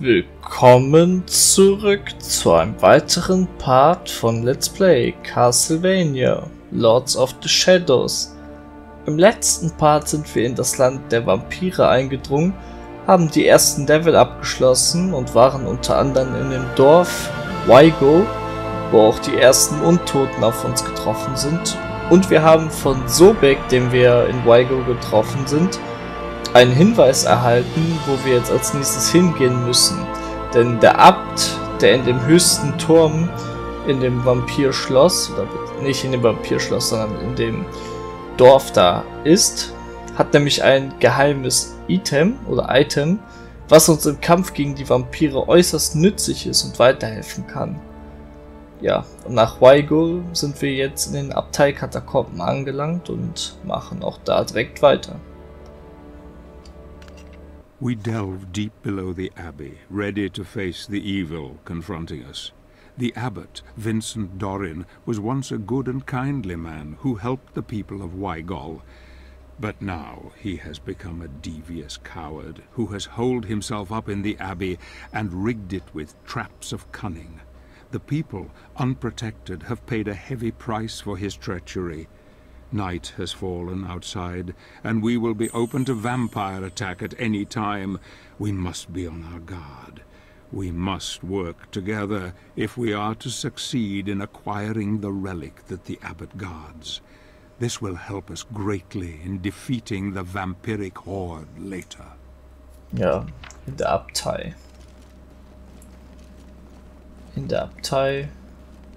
Willkommen zurück zu einem weiteren Part von Let's Play Castlevania Lords of the Shadows. Im letzten Part sind wir in das Land der Vampire eingedrungen, haben die ersten Level abgeschlossen und waren unter anderem in dem Dorf Waigo, wo auch die ersten Untoten auf uns getroffen sind. Und wir haben von Sobek, den wir in Waigo getroffen sind, einen Hinweis erhalten, wo wir jetzt als nächstes hingehen müssen. Denn der Abt, der in dem höchsten Turm in dem Vampirschloss, oder nicht in dem Vampirschloss, sondern in dem Dorf da ist, hat nämlich ein geheimes Item oder Item, was uns im Kampf gegen die Vampire äußerst nützlich ist und weiterhelfen kann. Ja, nach Waigo sind wir jetzt in den Abteikatakomben angelangt und machen auch da direkt weiter. We delve deep below the abbey, ready to face the evil confronting us. The abbot, Vincent Dorin, was once a good and kindly man who helped the people of Wygol. But now he has become a devious coward who has holed himself up in the abbey and rigged it with traps of cunning. The people, unprotected, have paid a heavy price for his treachery. Night has fallen outside, and we will be open to vampire attack at any time. We must be on our guard. We must work together if we are to succeed in acquiring the relic that the abbot guards. This will help us greatly in defeating the vampiric horde later. Ja, in der Abtei. In der Abtei,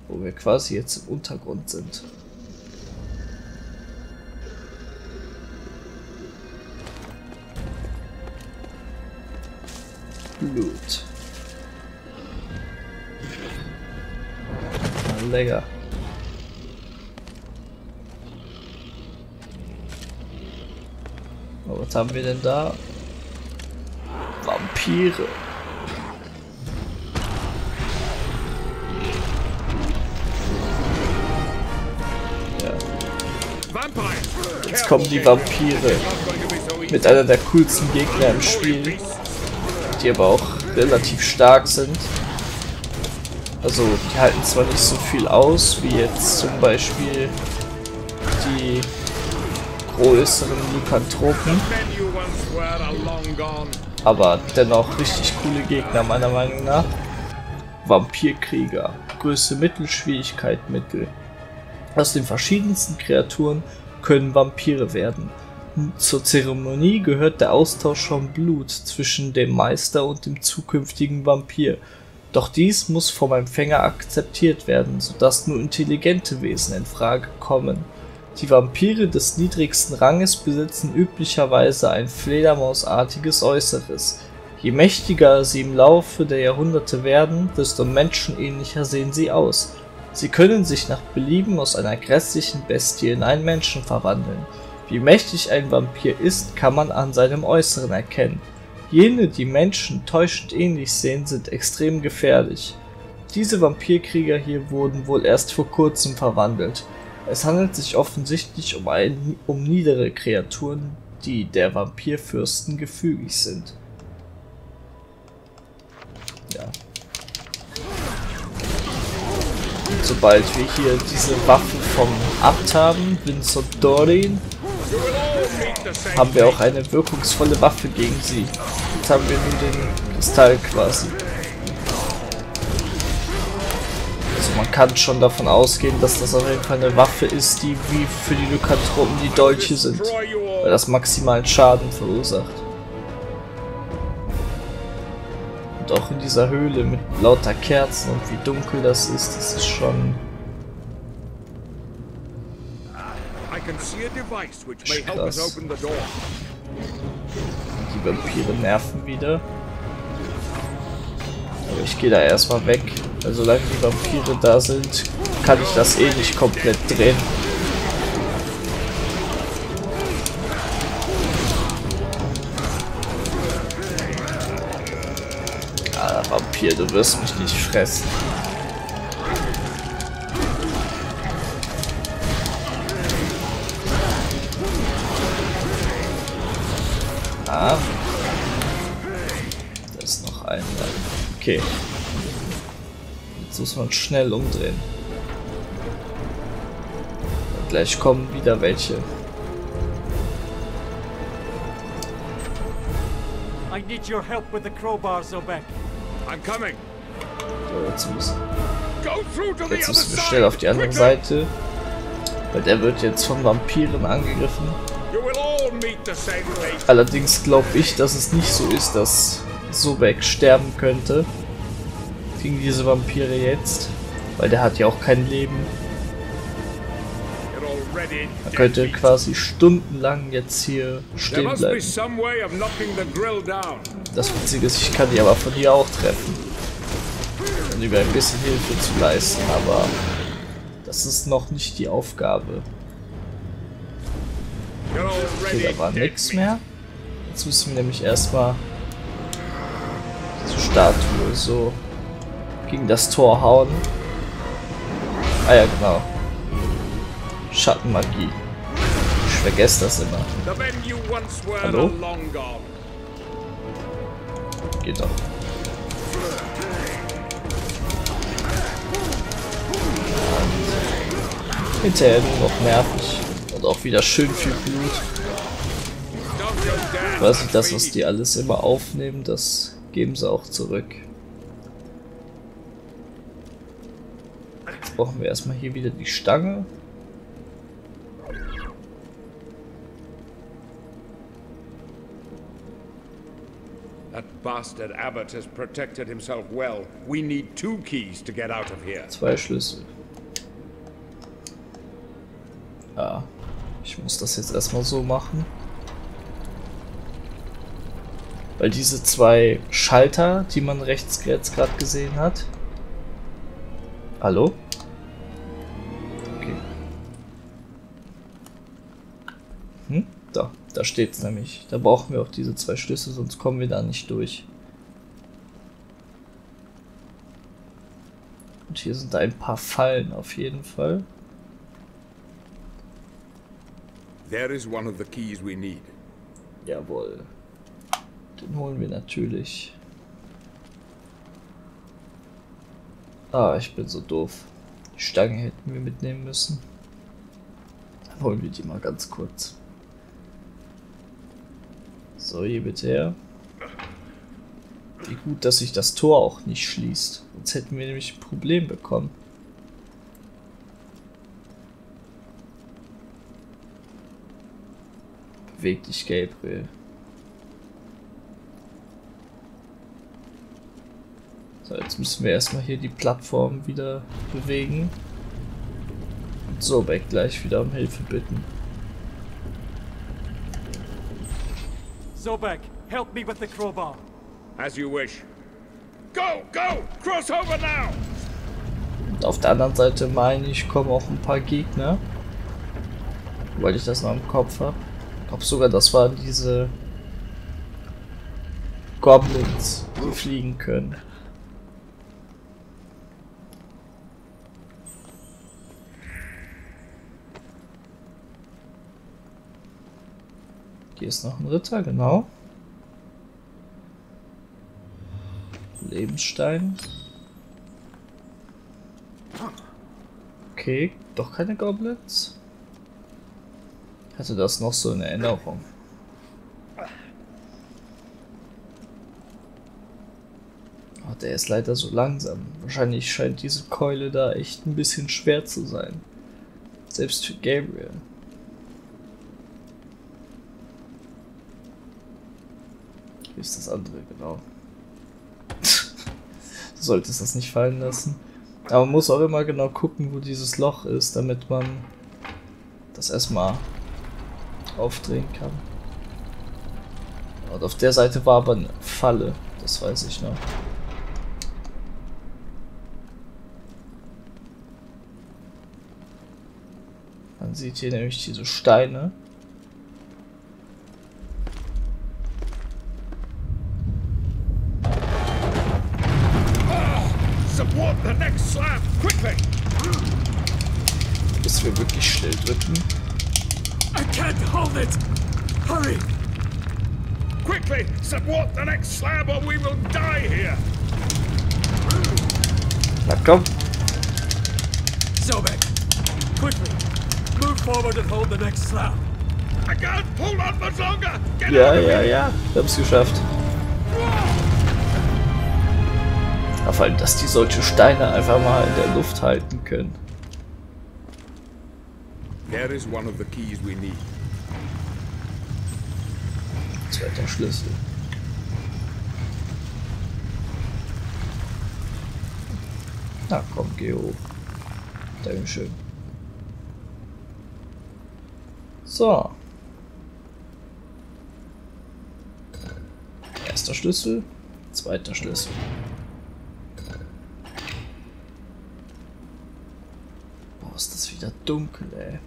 wo wir quasi jetzt im Untergrund sind. Blut. lecker. Oh, was haben wir denn da? Vampire. Jetzt kommen die Vampire. Mit einer der coolsten Gegner im Spiel die aber auch relativ stark sind. Also die halten zwar nicht so viel aus, wie jetzt zum Beispiel die größeren Lykanthropen, aber dennoch richtig coole Gegner meiner Meinung nach. Vampirkrieger, Größe Mittel, Schwierigkeit Mittel. Aus den verschiedensten Kreaturen können Vampire werden. Zur Zeremonie gehört der Austausch von Blut zwischen dem Meister und dem zukünftigen Vampir, doch dies muss vom Empfänger akzeptiert werden, sodass nur intelligente Wesen in Frage kommen. Die Vampire des niedrigsten Ranges besitzen üblicherweise ein fledermausartiges Äußeres. Je mächtiger sie im Laufe der Jahrhunderte werden, desto menschenähnlicher sehen sie aus. Sie können sich nach Belieben aus einer grässlichen Bestie in einen Menschen verwandeln wie mächtig ein Vampir ist, kann man an seinem Äußeren erkennen. Jene, die Menschen täuschend ähnlich sehen, sind extrem gefährlich. Diese Vampirkrieger hier wurden wohl erst vor kurzem verwandelt. Es handelt sich offensichtlich um, ein, um niedere Kreaturen, die der Vampirfürsten gefügig sind. Ja. Und sobald wir hier diese Waffen vom Abt haben, Vincent Dorin, haben wir auch eine wirkungsvolle Waffe gegen sie. Jetzt haben wir nur den Kristall quasi. Also man kann schon davon ausgehen, dass das auf jeden Fall eine Waffe ist, die wie für die Lykanthropen die Dolche sind. Weil das maximalen Schaden verursacht. Und auch in dieser Höhle mit lauter Kerzen und wie dunkel das ist, das ist schon Krass. Die Vampire nerven wieder. Aber ich gehe da erstmal weg. Weil solange die Vampire da sind, kann ich das eh nicht komplett drehen. Ah, Vampir, du wirst mich nicht fressen. Okay. Jetzt muss man schnell umdrehen. Und gleich kommen wieder welche. I need your help with the crowbar, Zobek. I'm coming. So, jetzt müssen, jetzt other müssen wir schnell auf die andere. Seite. Weil der wird jetzt von Vampiren angegriffen. Allerdings glaube ich, dass es nicht so ist, dass Sobek sterben könnte. Gegen diese Vampire jetzt. Weil der hat ja auch kein Leben. Er könnte quasi stundenlang jetzt hier stehen bleiben. Das Witzige ist, ich kann die aber von hier auch treffen. Um über ein bisschen Hilfe zu leisten, aber das ist noch nicht die Aufgabe. Okay, da war nichts mehr. Jetzt müssen wir nämlich erstmal zur Statue so gegen das Tor hauen. Ah ja, genau. Schattenmagie. Ich vergesse das immer. Hallo? Geht doch. Hinterher nur noch nervig. Und auch wieder schön viel Blut. Ich weiß nicht, das, was die alles immer aufnehmen, das geben sie auch zurück. Jetzt brauchen wir erstmal hier wieder die Stange. That bastard Abbott has protected himself well. We need two keys to get out of here. Zwei Schlüssel. Ja, ich muss das jetzt erstmal so machen. Weil diese zwei Schalter, die man rechts jetzt gerade gesehen hat. Hallo? Da, steht's nämlich. Da brauchen wir auch diese zwei Schlüssel, sonst kommen wir da nicht durch. Und hier sind ein paar Fallen auf jeden Fall. There is one of the keys we need. Jawohl. Den holen wir natürlich. Ah, ich bin so doof. Die Stange hätten wir mitnehmen müssen. Dann holen wir die mal ganz kurz. So, hier bitte her. Wie gut, dass sich das Tor auch nicht schließt. Sonst hätten wir nämlich ein Problem bekommen. Beweg dich, Gabriel. So, jetzt müssen wir erstmal hier die Plattform wieder bewegen. Und so gleich wieder um Hilfe bitten. Zobek, help me with the crowbar. As you wish. Go, go! Cross over now! Und auf der anderen Seite meine ich, kommen auch ein paar Gegner. Weil ich das noch im Kopf habe. Ich glaube sogar, das waren diese Goblins, die fliegen können. Hier ist noch ein Ritter, genau. Lebensstein. Okay, doch keine Goblins. Hatte das noch so in Erinnerung. Oh, der ist leider so langsam. Wahrscheinlich scheint diese Keule da echt ein bisschen schwer zu sein. Selbst für Gabriel. Ist das andere, genau. du solltest das nicht fallen lassen. Aber man muss auch immer genau gucken, wo dieses Loch ist, damit man das erstmal aufdrehen kann. Und auf der Seite war aber eine Falle, das weiß ich noch. Man sieht hier nämlich diese Steine. Support the next slab or we will die here! Na komm. Sobek, quickly, move forward and hold the next slab. I can't hold on much longer! Get Ja, ja, ja. Ich hab's geschafft. Ja, vor allem, dass die solche Steine einfach mal in der Luft halten können. There is one of the keys we need. Zweiter Schlüssel. Na komm, geh hoch. Dankeschön. So. Erster Schlüssel, zweiter Schlüssel. Boah, ist das wieder dunkel, ey.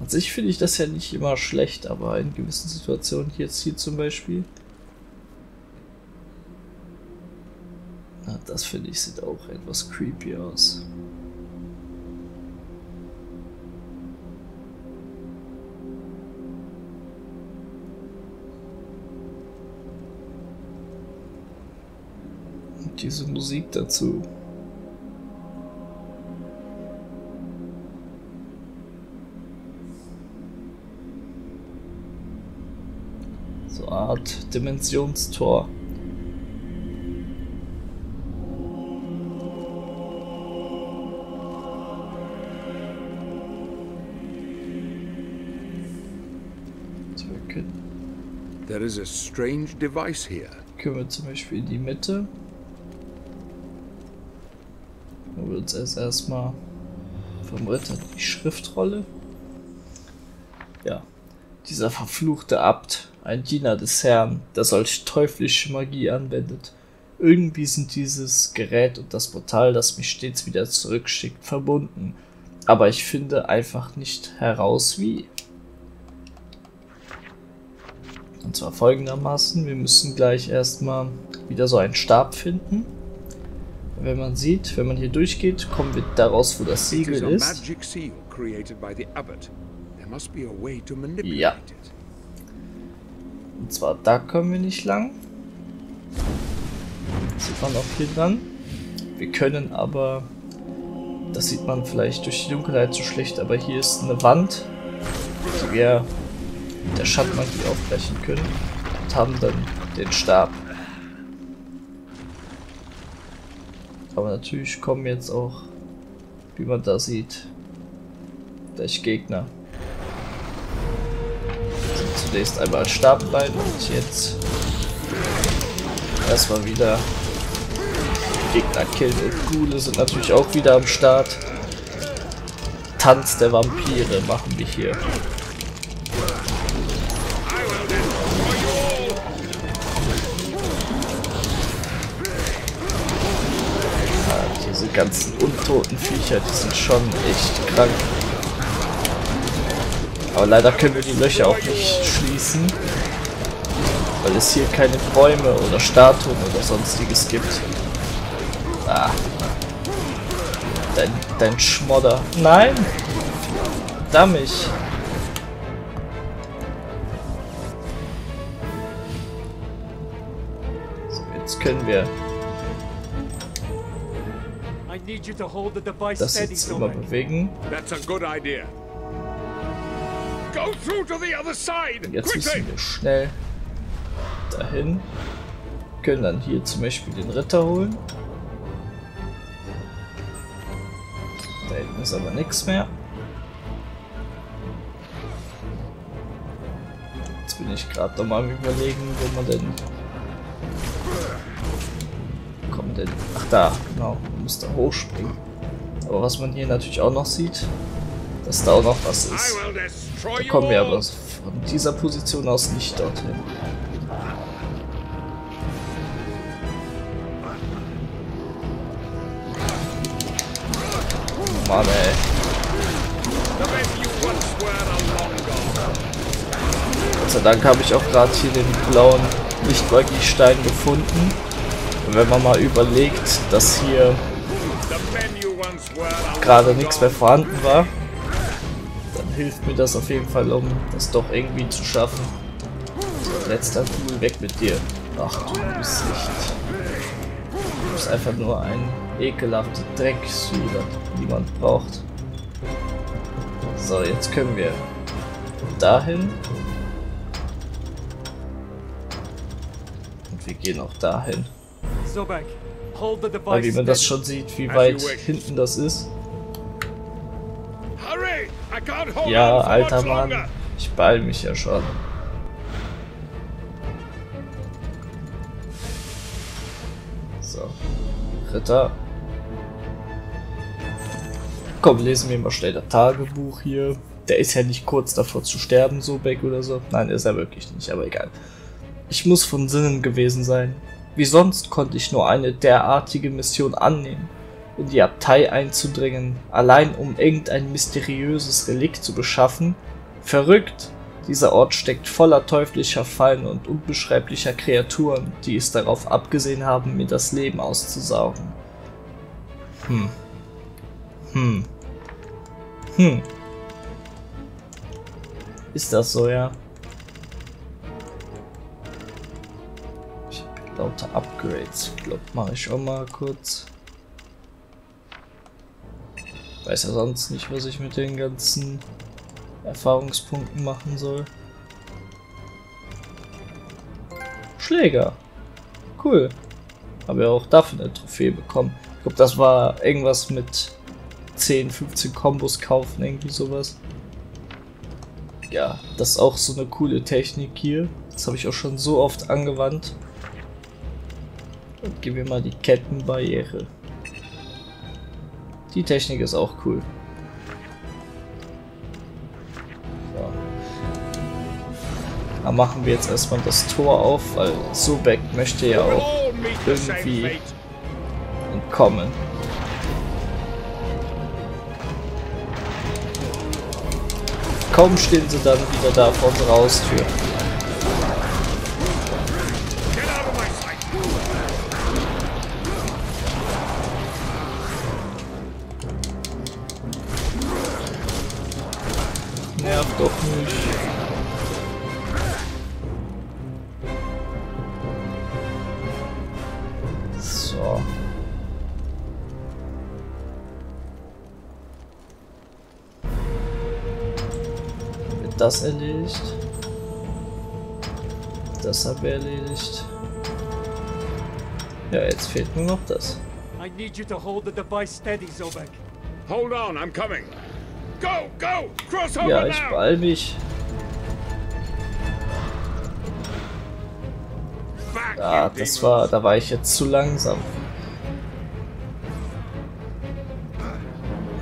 An sich finde ich das ja nicht immer schlecht, aber in gewissen Situationen, jetzt hier zum Beispiel. Das finde ich sieht auch etwas creepy aus. Und diese Musik dazu. So Art Dimensionstor. There is a strange device here. können wir zum Beispiel in die Mitte. Holen wir uns erst erstmal vom Ritter die Schriftrolle. Ja, dieser verfluchte Abt, ein Diener des Herrn, der solch teuflische Magie anwendet. Irgendwie sind dieses Gerät und das Portal, das mich stets wieder zurückschickt, verbunden. Aber ich finde einfach nicht heraus, wie. Und zwar folgendermaßen, wir müssen gleich erstmal wieder so einen Stab finden. Wenn man sieht, wenn man hier durchgeht, kommen wir daraus, wo das Siegel ist. Ja. Und zwar da kommen wir nicht lang. Sieht man auch hier dran. Wir können aber, das sieht man vielleicht durch die Dunkelheit so schlecht, aber hier ist eine Wand, die wir mit der Schattenmagie aufbrechen können und haben dann den Stab. Aber natürlich kommen jetzt auch, wie man da sieht, gleich Gegner. Also zunächst einmal Stab rein und jetzt erstmal wieder Gegner killen und Ghule sind natürlich auch wieder am Start. Tanz der Vampire machen wir hier. Ganzen untoten Viecher, die sind schon echt krank. Aber leider können wir die Löcher auch nicht schließen, weil es hier keine Bäume oder Statuen oder sonstiges gibt. Ah. Dein, dein Schmodder. Nein! Dammig. So, jetzt können wir das jetzt immer bewegen. That's a good idea. Go through to the other side! Jetzt müssen wir schnell dahin. Können dann hier zum Beispiel den Ritter holen. Da hinten ist aber nichts mehr. Jetzt bin ich gerade noch mal am überlegen, wo man denn... Wo kommt denn... Ach da, genau. Muss da hochspringen. Aber was man hier natürlich auch noch sieht, dass da auch noch was ist. Da kommen wir aber von dieser Position aus nicht dorthin. Mann ey. Gott sei Dank habe ich auch gerade hier den blauen Lichtmagiestein gefunden. Und wenn man mal überlegt, dass hier gerade nichts mehr vorhanden war, dann hilft mir das auf jeden Fall, um das doch irgendwie zu schaffen. So, letzter Ghoul, weg mit dir. Ach du Gesicht. Du bist einfach nur ein ekelhafter Drecksuder, niemand braucht. So, jetzt können wir dahin. Und wir gehen auch dahin. Hold the Weil wie man das schon sieht, wie weit hinten das ist. Ja, alter Mann. Ich beeil mich ja schon. So. Ritter. Komm, lesen wir mal schnell das Tagebuch hier. Der ist ja nicht kurz davor zu sterben, so Beck oder so. Nein, ist er wirklich nicht, aber egal. Ich muss von Sinnen gewesen sein. Wie sonst konnte ich nur eine derartige Mission annehmen, in die Abtei einzudringen, allein um irgendein mysteriöses Relikt zu beschaffen? Verrückt! Dieser Ort steckt voller teuflischer Fallen und unbeschreiblicher Kreaturen, die es darauf abgesehen haben, mir das Leben auszusaugen. Hm. Hm. Hm. Ist das so, ja? Lauter Upgrades. Ich glaub, mache ich auch mal kurz. Weiß ja sonst nicht, was ich mit den ganzen Erfahrungspunkten machen soll. Schläger. Cool. Habe ja auch dafür eine Trophäe bekommen. Ich glaube, das war irgendwas mit 10, 15 Kombos kaufen, irgendwie sowas. Ja, das ist auch so eine coole Technik hier. Das habe ich auch schon so oft angewandt. Und gib mir mal die Kettenbarriere. Die Technik ist auch cool. So. Dann machen wir jetzt erstmal das Tor auf, weil Sobek möchte ja auch irgendwie entkommen. Kaum stehen sie dann wieder da vor unserer Haustür. So. Wird das erledigt? Das haben wir erledigt. Ja, jetzt fehlt nur noch das. I need you to hold the device steady, Zobek. Hold on, I'm coming. Ja, ich beeil mich. Ah, das war, da war ich jetzt zu langsam.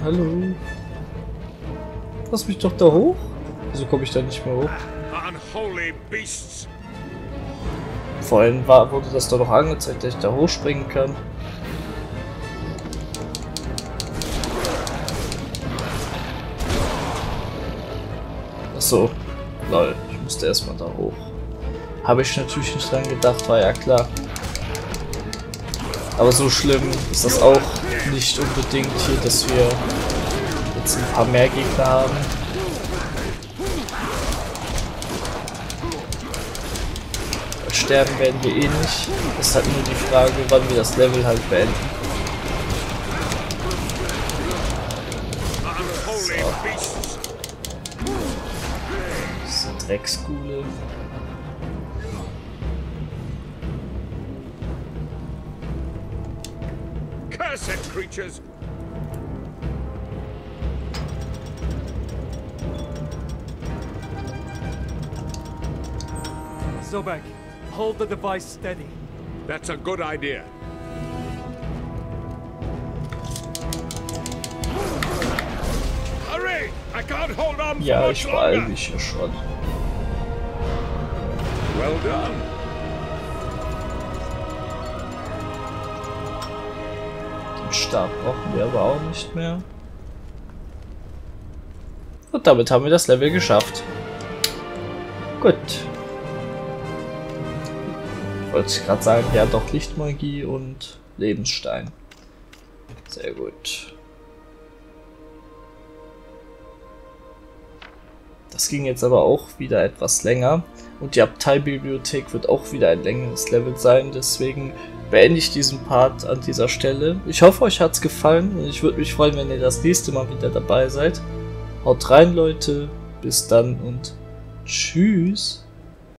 Hallo. Lass mich doch da hoch. Wieso komme ich da nicht mehr hoch? Vorhin war, wurde das doch noch angezeigt, dass ich da hochspringen kann. Achso, lol, ich musste erstmal da hoch. Habe ich natürlich nicht dran gedacht, war ja klar. Aber so schlimm ist das auch nicht unbedingt hier, dass wir jetzt ein paar mehr Gegner haben. Sterben werden wir eh nicht. Es ist halt nur die Frage, wann wir das Level halt beenden. Diese Dreckskuhle. Cursed creatures! Zobek, hold the device steady. That's a good idea. Hurry! I can't hold on for Ja, much ich beeil longer. mich ja schon. Well done. Den Stab brauchen wir aber auch nicht mehr. Und damit haben wir das Level geschafft. Gut. Wollte ich gerade sagen, ja doch Lichtmagie und Lebensstein. Sehr gut. Das ging jetzt aber auch wieder etwas länger. Und die Abteibibliothek wird auch wieder ein längeres Level sein. Deswegen beende ich diesen Part an dieser Stelle. Ich hoffe, euch hat es gefallen und ich würde mich freuen, wenn ihr das nächste Mal wieder dabei seid. Haut rein, Leute. Bis dann und tschüss.